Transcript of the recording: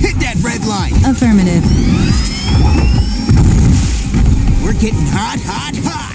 Hit that red line. Affirmative. We're getting hot, hot, hot.